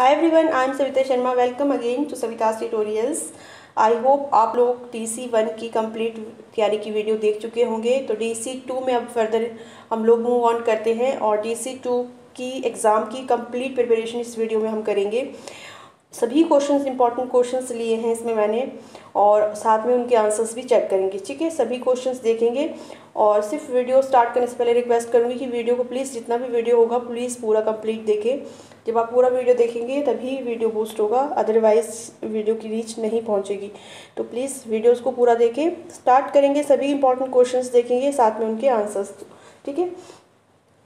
Hi everyone I am Savita Sharma welcome again to Savita's tutorials I hope आप लोग D C one की complete तैयारी की video देख चुके होंगे। तो डी सी टू में अब फर्दर हम लोग मूव ऑन करते हैं और डी सी टू की एग्ज़ाम की कंप्लीट प्रिपरेशन इस वीडियो में हम करेंगे। सभी क्वेश्चंस इंपॉर्टेंट क्वेश्चंस लिए हैं इसमें मैंने और साथ में उनके आंसर्स भी चेक करेंगे, ठीक है? सभी क्वेश्चंस देखेंगे और सिर्फ़ वीडियो स्टार्ट करने से पहले रिक्वेस्ट करूँगी कि वीडियो को प्लीज़ जितना भी वीडियो होगा प्लीज़ पूरा कंप्लीट देखें। जब आप पूरा वीडियो देखेंगे, तभी वीडियो बूस्ट होगा अदरवाइज़ वीडियो की रीच नहीं पहुँचेगी। तो प्लीज़ वीडियोज़ को पूरा देखें स्टार्ट करेंगे, सभी इंपॉर्टेंट क्वेश्चन देखेंगे, साथ में उनके आंसर्स ठीक है?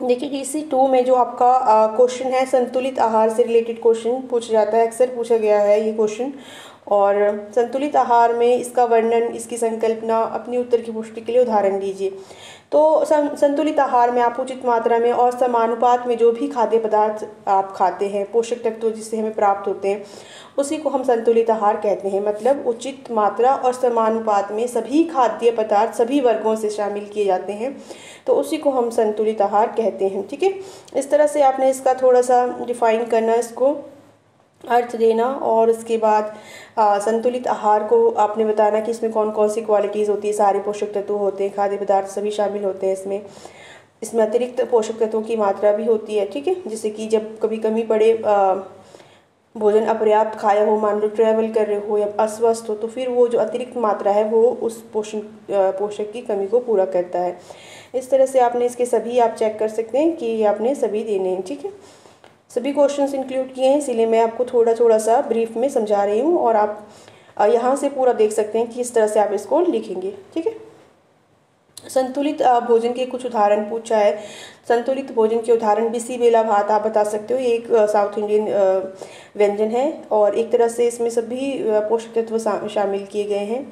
देखिए, कि सी टू में जो आपका क्वेश्चन है, संतुलित आहार से रिलेटेड क्वेश्चन पूछा जाता है, अक्सर पूछा गया है ये क्वेश्चन और संतुलित आहार में इसका वर्णन, इसकी संकल्पना अपनी उत्तर की पुष्टि के लिए उदाहरण दीजिए। तो संतुलित आहार में आप उचित मात्रा में और समानुपात में जो भी खाद्य पदार्थ आप खाते हैं, पोषक तत्व जिससे हमें प्राप्त होते हैं, उसी को हम संतुलित आहार कहते हैं। मतलब उचित मात्रा और समानुपात में सभी खाद्य पदार्थ, सभी वर्गों से शामिल किए जाते हैं तो उसी को हम संतुलित आहार कहते हैं, ठीक है? इस तरह से आपने इसका थोड़ा सा डिफाइन करना, इसको अर्थ देना और उसके बाद आ, संतुलित आहार को आपने बताना कि इसमें कौन कौन सी क्वालिटीज़ होती है। सारे पोषक तत्व होते हैं खाद्य पदार्थ सभी शामिल होते हैं इसमें। इसमें अतिरिक्त पोषक तत्वों की मात्रा भी होती है ठीक है? जैसे कि जब कभी कमी पड़े भोजन अपर्याप्त खाया हो मान लो ट्रैवल कर रहे हो या अस्वस्थ हो तो फिर वो जो अतिरिक्त मात्रा है वो उस पोषण पोषक की कमी को पूरा करता है। इस तरह से आपने इसके सभी आप चेक कर सकते हैं कि आपने सभी देने हैं ठीक है? सभी क्वेश्चंस इंक्लूड किए हैं, इसीलिए मैं आपको थोड़ा थोड़ा सा ब्रीफ में समझा रही हूँ और आप यहाँ से पूरा देख सकते हैं कि इस तरह से आप इसको लिखेंगे, ठीक है? संतुलित भोजन के कुछ उदाहरण पूछा है। संतुलित भोजन के उदाहरण बिसी बेला भात, आप बता सकते हो, ये एक साउथ इंडियन व्यंजन है और एक तरह से इसमें सभी पोषक तत्व शामिल किए गए हैं।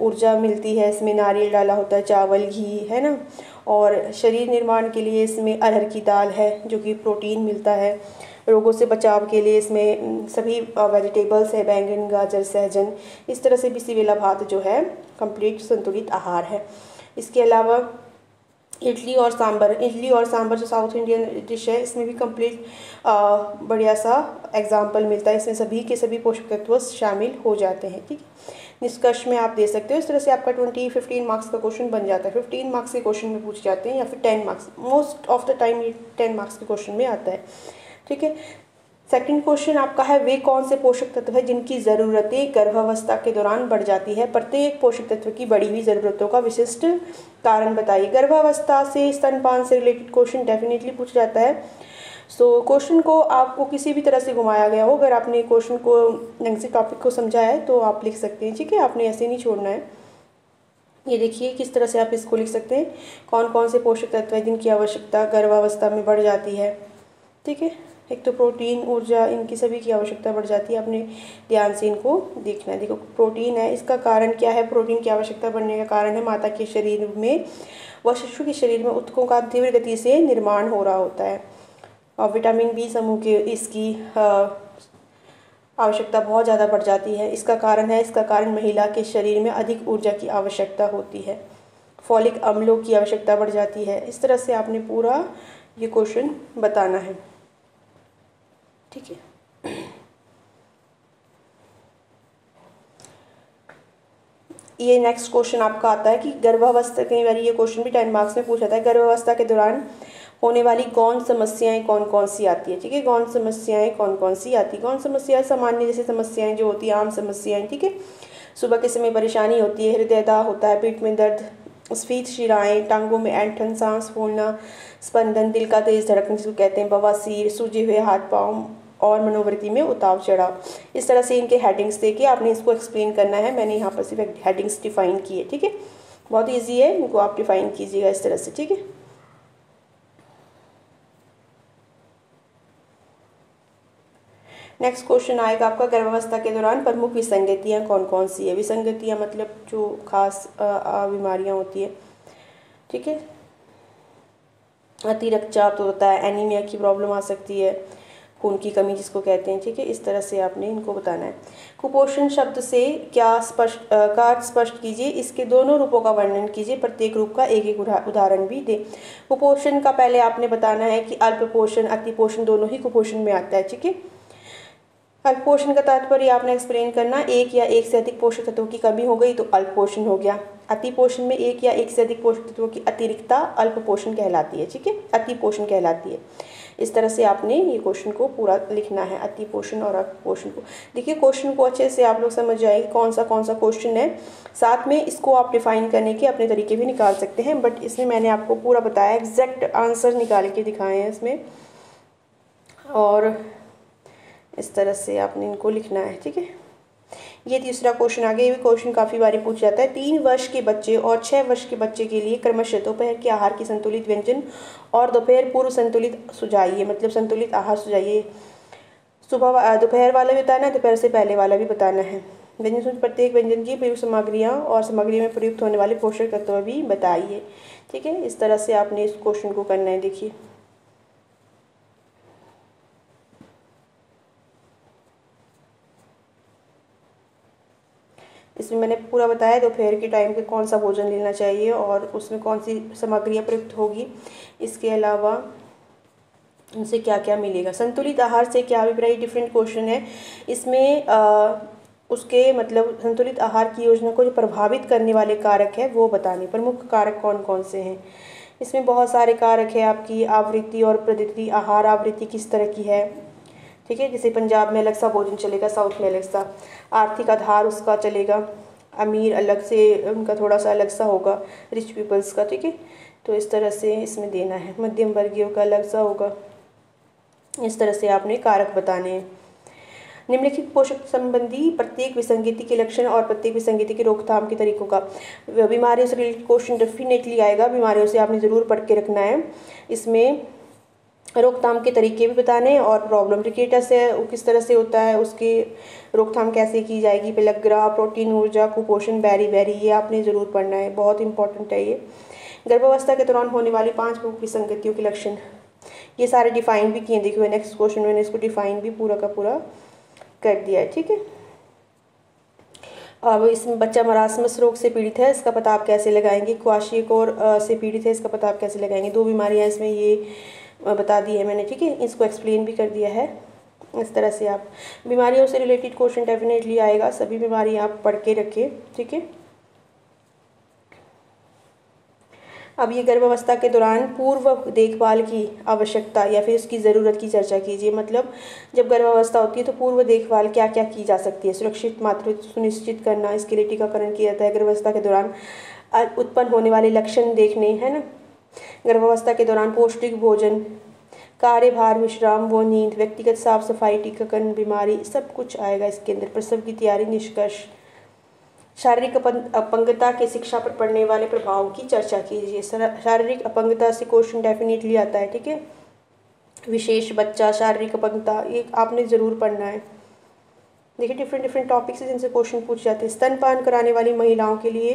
ऊर्जा मिलती है, इसमें नारियल डाला होता है, चावल, घी, है ना? और शरीर निर्माण के लिए इसमें अरहर की दाल है, जो कि प्रोटीन मिलता है। रोगों से बचाव के लिए इसमें सभी वेजिटेबल्स है, बैंगन, गाजर, सहजन, इस तरह से बिसी वेला भात जो है कंप्लीट संतुलित आहार है। इसके अलावा इडली और सांभर, इडली और सांभर जो साउथ इंडियन डिश है, इसमें भी कंप्लीट बढ़िया सा एग्ज़ाम्पल मिलता है। इसमें सभी के सभी पोषक तत्व शामिल हो जाते हैं, ठीक है? निष्कर्ष में आप दे सकते हो, इस तरह से आपका ट्वेंटी फिफ्टीन मार्क्स का क्वेश्चन बन जाता है। फिफ्टीन मार्क्स के क्वेश्चन में पूछ जाते हैं या फिर ten marks most of the time ये टेन मार्क्स के क्वेश्चन में आता है। ठीक है? सेकंड क्वेश्चन आपका है वे कौन से पोषक तत्व है जिनकी ज़रूरतें गर्भावस्था के दौरान बढ़ जाती है? प्रत्येक पोषक तत्व की बढ़ी हुई ज़रूरतों का विशिष्ट कारण बताइए। गर्भावस्था से स्तनपान से रिलेटेड क्वेश्चन डेफिनेटली पूछ जाता है। सो so, क्वेश्चन को आपको किसी भी तरह से घुमाया गया हो अगर आपने क्वेश्चन को ढंग से टॉपिक को समझा है तो आप लिख सकते हैं ठीक है? आपने ऐसे नहीं छोड़ना है। ये देखिए किस तरह से आप इसको लिख सकते हैं। कौन कौन से पोषक तत्व है जिनकी आवश्यकता गर्भावस्था में बढ़ जाती है? ठीक है? एक तो प्रोटीन ऊर्जा इनकी सभी की आवश्यकता बढ़ जाती है, अपने ध्यान से इनको देखना है। देखो, प्रोटीन है, इसका कारण क्या है? प्रोटीन की आवश्यकता बढ़ने का कारण है माता के शरीर में, व शिशु के शरीर में उत्कों का तीव्र गति से निर्माण हो रहा होता है। और विटामिन बी समूह के इसकी आवश्यकता बहुत ज़्यादा बढ़ जाती है। इसका कारण है, इसका कारण महिला के शरीर में अधिक ऊर्जा की आवश्यकता होती है। फॉलिक अम्लों की आवश्यकता बढ़ जाती है। इस तरह से आपने पूरा ये क्वेश्चन बताना है। ठीक है। ये नेक्स्ट क्वेश्चन आपका आता है कि गर्भावस्था, कई बार ये क्वेश्चन भी टेन मार्क्स में पूछा था गर्भावस्था के दौरान होने वाली कौन समस्याएँ कौन कौन सी आती है? ठीक है, कौन समस्याएँ कौन कौन सी आती है? कौन समस्याएँ? सामान्य जैसे समस्याएँ जो होती है, आम समस्याएँ, ठीक है? सुबह के समय परेशानी होती है हृदयदा होता है, पेट में दर्द, स्फीत, शिराएँ, टांगों में ऐंठन, सांस फूलना, स्पंदन, दिल का तेज धड़कन जिसको कहते हैं, बवासीर, सूजे हुए हाथ, पाँव और मनोवृत्ति में उताव चढ़ाव। इस तरह से इनके हेडिंग्स दे के आपने इसको एक्सप्लेन करना है। मैंने यहाँ पर सिर्फ़ हेडिंग्स डिफाइन की है ठीक है? बहुत ईजी है, इनको आप डिफाइन कीजिएगा इस तरह से, ठीक है? नेक्स्ट क्वेश्चन आएगा आपका, गर्भावस्था के दौरान प्रमुख विसंगतियाँ कौन कौन सी है? विसंगतियाँ मतलब जो खास बीमारियाँ होती है, ठीक है? अति रक्तचाप तो होता है एनीमिया की प्रॉब्लम आ सकती है खून की कमी जिसको कहते हैं, ठीक है, इस तरह से आपने इनको बताना है। कुपोषण शब्द से क्या स्पष्ट का स्पष्ट कीजिए, इसके दोनों रूपों का वर्णन कीजिए, प्रत्येक रूप का एक एक उदाहरण भी दें। कुपोषण का पहले आपने बताना है कि अल्प पोषण अति पोषण दोनों ही कुपोषण में आता है, ठीक है। अल्प पोषण का तात्पर्य आपने एक्सप्लेन करना, एक या एक से अधिक पोषक तत्वों की कमी हो गई तो अल्प पोषण हो गया। अति पोषण में एक या एक से अधिक पोषक तत्वों की अतिरिक्ता अल्प पोषण कहलाती है, ठीक है? अति पोषण कहलाती है। इस तरह से आपने ये क्वेश्चन को पूरा लिखना है अति पोषण और अल्प पोषण को। देखिए क्वेश्चन को अच्छे से आप लोग समझ जाएँगे कौन सा कौन सा क्वेश्चन है। साथ में इसको आप डिफाइन करने के अपने तरीके भी निकाल सकते हैं बट इसमें मैंने आपको पूरा बताया एग्जैक्ट आंसर निकाल के दिखाए हैं इसमें। और इस तरह से आपने इनको लिखना है, ठीक है? ये तीसरा क्वेश्चन आ गया ये भी क्वेश्चन काफ़ी बारी पूछ जाता है। तीन वर्ष के बच्चे और छः वर्ष के बच्चे के लिए क्रमशः दोपहर के आहार की संतुलित व्यंजन और दोपहर पूर्व संतुलित सुझाइए मतलब संतुलित आहार सुझाइए। सुबह दोपहर वाला भी बताना है, दोपहर से पहले वाला भी बताना है। व्यंजन प्रत्येक व्यंजन की प्रयुक्त सामग्रियाँ और सामग्री में प्रयुक्त होने वाले पोषक तत्व भी बताइए, ठीक है? इस तरह से आपने इस क्वेश्चन को करना है, देखिए। इसमें मैंने पूरा बताया दोपहर के टाइम पे कौन सा भोजन लेना चाहिए और उसमें कौन सी सामग्रियाँ प्रयुक्त होगी। इसके अलावा उनसे क्या क्या मिलेगा। संतुलित आहार से क्या अभिप्राय? डिफरेंट क्वेश्चन है। इसमें आ, उसके मतलब संतुलित आहार की योजना को जो प्रभावित करने वाले कारक है वो बताने। प्रमुख कारक कौन कौन से हैं? इसमें बहुत सारे कारक है आपकी आवृत्ति और प्रदृति आहार आवृत्ति किस तरह की है? ठीक है? जैसे पंजाब में अलग सा भोजन चलेगा, साउथ में अलग सा। आर्थिक आधार उसका चलेगा। अमीर अलग से उनका थोड़ा सा अलग सा होगा रिच पीपल्स का, ठीक है? तो इस तरह से इसमें देना है। मध्यम वर्गीयों का अलग सा होगा। इस तरह से आपने कारक बताने हैं। निम्नलिखित पोषक संबंधी प्रत्येक विसंगति के लक्षण और प्रत्येक विसंगति के रोकथाम के तरीकों का। बीमारियों से रिलेटेड क्वेश्चन डेफिनेटली आएगा। बीमारियों से आपने ज़रूर पढ़ के रखना है। इसमें रोकथाम के तरीके भी बताने और प्रॉब्लम रिकेटस है वो किस तरह से होता है, उसकी रोकथाम कैसे की जाएगी, पेलग्रा, प्रोटीन, ऊर्जा, कुपोषण, बैरी बैरी, ये आपने ज़रूर पढ़ना है, बहुत इंपॉर्टेंट है ये। गर्भावस्था के दौरान होने वाली पाँच प्रमुख विसंगतियों के लक्षण। ये सारे डिफाइन भी किए देखिए नेक्स्ट क्वेश्चन मैंने इसको डिफाइन भी पूरा का पूरा कर दिया है, ठीक है? अब इसमें बच्चा मरासमस रोग से पीड़ित है, इसका पता आप कैसे लगाएँगे? क्वाशिकोर से पीड़ित है, इसका पता आप कैसे लगाएँगे? दो बीमारियाँ इसमें, ये बता दी है मैंने, ठीक है? इसको एक्सप्लेन भी कर दिया है। इस तरह से आप, बीमारियों से रिलेटेड क्वेश्चन डेफिनेटली आएगा, सभी बीमारी आप पढ़ के रखें ठीक है? अब ये गर्भावस्था के दौरान पूर्व देखभाल की आवश्यकता या फिर उसकी ज़रूरत की चर्चा कीजिए। मतलब जब गर्भावस्था होती है तो पूर्व देखभाल क्या क्या की जा सकती है? सुरक्षित मातृत्व सुनिश्चित करना, इसके लिए टीकाकरण किया जाता है गर्भावस्था के दौरान। उत्पन्न होने वाले लक्षण देखने, हैं ना? गर्भावस्था के दौरान पौष्टिक भोजन, कार्यभार, विश्राम, व नींद, व्यक्तिगत साफ़ सफ़ाई टीकाकरण, बीमारी, सब कुछ आएगा इसके अंदर। प्रसव की तैयारी, निष्कर्ष, शारीरिक अपंगता के शिक्षा पर पड़ने वाले प्रभाव की चर्चा कीजिए। शारीरिक अपंगता से क्वेश्चन डेफिनेटली आता है, ठीक है? विशेष बच्चा, शारीरिक अपंगता, ये आपने ज़रूर पढ़ना है। देखिए डिफरेंट डिफरेंट टॉपिक्स जिनसे क्वेश्चन पूछ जाते हैं। स्तनपान कराने वाली महिलाओं के लिए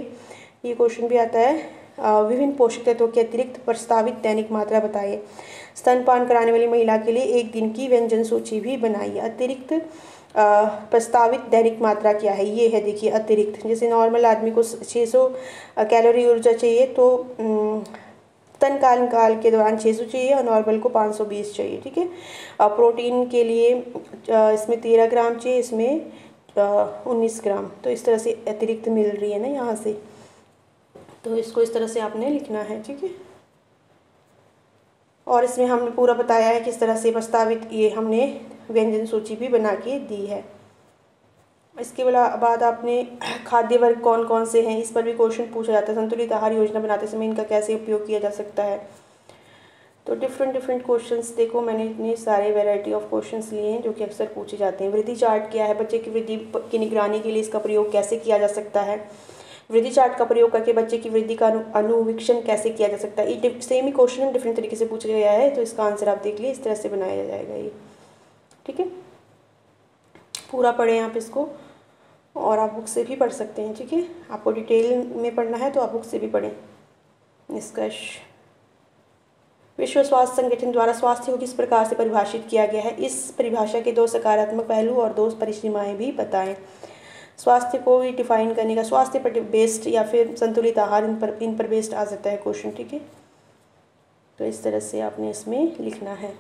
ये क्वेश्चन भी आता है। विभिन्न पोषक तत्वों के अतिरिक्त प्रस्तावित दैनिक मात्रा बताइए स्तनपान कराने वाली महिला के लिए एक दिन की व्यंजन सूची भी बनाइए अतिरिक्त प्रस्तावित दैनिक मात्रा क्या है? ये है देखिए, अतिरिक्त। जैसे नॉर्मल आदमी को 600 कैलोरी ऊर्जा चाहिए तो तन काल काल के दौरान 600 चाहिए और नॉर्मल को 520 चाहिए, ठीक है? और प्रोटीन के लिए इसमें 13 ग्राम चाहिए, इसमें 19 ग्राम। तो इस तरह से अतिरिक्त मिल रही है ना यहाँ से। तो इसको इस तरह से आपने लिखना है, ठीक है? और इसमें हमने पूरा बताया है किस तरह से प्रस्तावित ये हमने व्यंजन सूची भी बना के दी है। इसके बाद आपने खाद्य वर्ग कौन कौन से हैं, इस पर भी क्वेश्चन पूछा जाता है। संतुलित आहार योजना बनाते समय इनका कैसे उपयोग किया जा सकता है? तो डिफरेंट डिफरेंट क्वेश्चंस देखो, मैंने इतने सारे वैरायटी ऑफ़ क्वेश्चंस लिए हैं जो कि अक्सर पूछे जाते हैं। वृद्धि चार्ट क्या है? बच्चे की वृद्धि की निगरानी के लिए इसका प्रयोग कैसे किया जा सकता है? वृद्धि चार्ट का प्रयोग करके बच्चे की वृद्धि का अनुवीक्षण कैसे किया जा सकता है? ये सेम ही क्वेश्चन डिफरेंट तरीके से पूछा गया है तो इसका आंसर आप देख लीजिए, इस तरह से बनाया जाएगा ये। ठीक है? पूरा पढ़ें आप इसको, और आप बुक से भी पढ़ सकते हैं, ठीक है? आपको डिटेल में पढ़ना है तो आप बुक से भी पढ़ें। निष्कर्ष। विश्व स्वास्थ्य संगठन द्वारा स्वास्थ्य को किस प्रकार से परिभाषित किया गया है? इस परिभाषा के दो सकारात्मक पहलू और दो परिसीमाएँ भी बताएँ। स्वास्थ्य को भी डिफाइन करने का, स्वास्थ्य पर बेस्ड या फिर संतुलित आहार इन पर इन पर बेस्ड आ सकता है क्वेश्चन ठीक है? तो इस तरह से आपने इसमें लिखना है।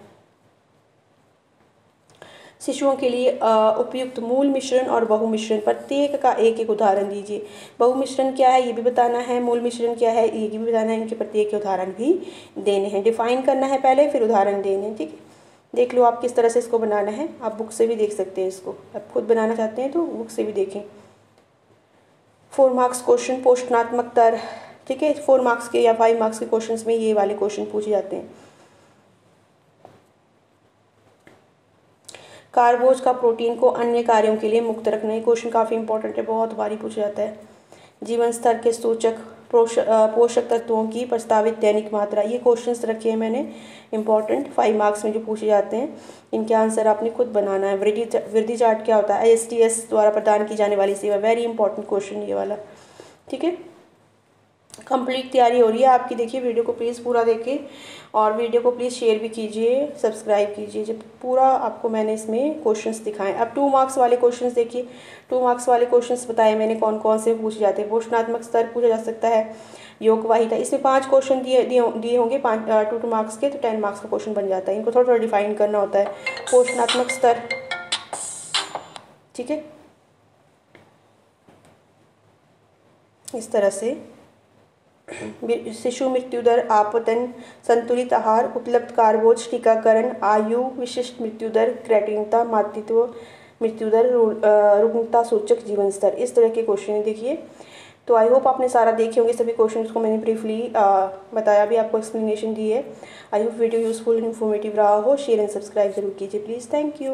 शिशुओं के लिए उपयुक्त मूल मिश्रण और बहु मिश्रण प्रत्येक का एक एक उदाहरण दीजिए। बहु मिश्रण क्या है? ये भी बताना है। मूल मिश्रण क्या है? ये भी बताना है। इनके प्रत्येक के उदाहरण भी देने हैं। डिफाइन करना है पहले, फिर उदाहरण देने हैं, ठीक है? देख लो आप किस तरह से इसको बनाना है। आप बुक से भी देख सकते हैं इसको। आप खुद बनाना चाहते हैं तो बुक से भी देखें। फोर मार्क्स क्वेश्चन पोषणात्मक तर। ठीक है? फोर मार्क्स के या फाइव मार्क्स के क्वेश्चन में ये वाले क्वेश्चन पूछे जाते हैं। कार्बोज का प्रोटीन को अन्य कार्यों के लिए मुक्त रखना, ये क्वेश्चन काफ़ी इंपॉर्टेंट है, बहुत बारी पूछा जाता है। जीवन स्तर के सूचक पोषक तत्वों की प्रस्तावित दैनिक मात्रा, ये क्वेश्चंस रखे हैं मैंने इंपॉर्टेंट फाइव मार्क्स में जो पूछे जाते हैं, इनके आंसर आपने खुद बनाना है। वृद्धि वृद्धि चार्ट क्या होता है? एस द्वारा प्रदान की जाने वाली सेवा वेरी इंपॉर्टेंट क्वेश्चन ये वाला। ठीक है? कंप्लीट तैयारी हो रही है। आपकी देखिए वीडियो को प्लीज़ पूरा देखें और वीडियो को प्लीज़ शेयर भी कीजिए सब्सक्राइब कीजिए। जब पूरा आपको मैंने इसमें क्वेश्चंस दिखाएँ। अब टू मार्क्स वाले क्वेश्चंस देखिए। टू मार्क्स वाले क्वेश्चंस बताए मैंने कौन कौन से पूछे जाते हैं। पोषणात्मक स्तर पूछा जा सकता है। योग वाहिता, इसमें पाँच क्वेश्चन दिए दिए होंगे। पाँच टू टू मार्क्स के तो टेन मार्क्स का क्वेश्चन बन जाता है। इनको थोड़ा थोड़ा डिफाइन करना होता है। पोषणात्मक स्तर। ठीक है? इस तरह से शिशु मृत्यु दर, आपतन, संतुलित आहार, उपलब्ध कार्बोज, टीकाकरण, आयु विशिष्ट मृत्यु दर, क्रैटिनता, मातृत्व मृत्यु दर रुग्णता सूचक जीवन स्तर। इस तरह के क्वेश्चन देखिए। तो आई होप आपने सारा देखे होंगे, सभी क्वेश्चन को मैंने ब्रीफली बताया भी आपको एक्सप्लेनेशन दी है। I hope video useful informative रहा हो। शेयर एंड सब्सक्राइब ज़रूर कीजिए प्लीज़ थैंक यू